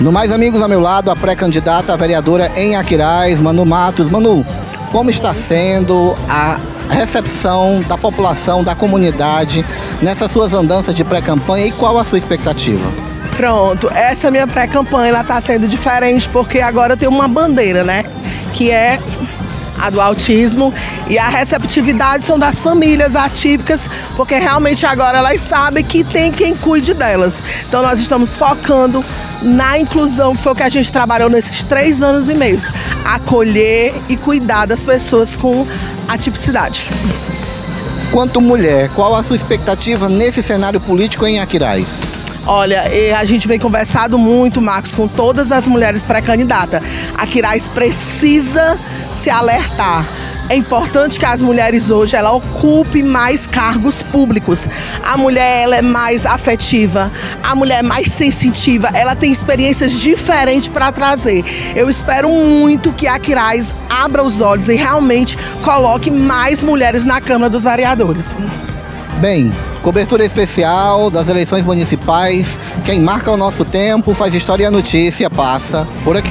No Mais Amigos ao meu lado, a pré-candidata vereadora em Aquiraz, Manu Matos. Manu, como está sendo a recepção da população, da comunidade nessas suas andanças de pré-campanha e qual a sua expectativa? Pronto, essa minha pré-campanha ela está sendo diferente porque agora eu tenho uma bandeira, né? Que é a do autismo e a receptividade são das famílias atípicas, porque realmente agora elas sabem que tem quem cuide delas. Então nós estamos focando na inclusão, que foi o que a gente trabalhou nesses três anos e meio, acolher e cuidar das pessoas com atipicidade. Quanto mulher, qual a sua expectativa nesse cenário político em Aquiraz? Olha, a gente vem conversado muito, Marcos, com todas as mulheres pré-candidatas. A Quirais precisa se alertar. É importante que as mulheres hoje ela ocupe mais cargos públicos. A mulher ela é mais afetiva, a mulher é mais sensitiva, ela tem experiências diferentes para trazer. Eu espero muito que a Quirais abra os olhos e realmente coloque mais mulheres na Câmara dos Vereadores. Bem, cobertura especial das eleições municipais. Quem marca o nosso tempo, faz história e a notícia, passa por aqui.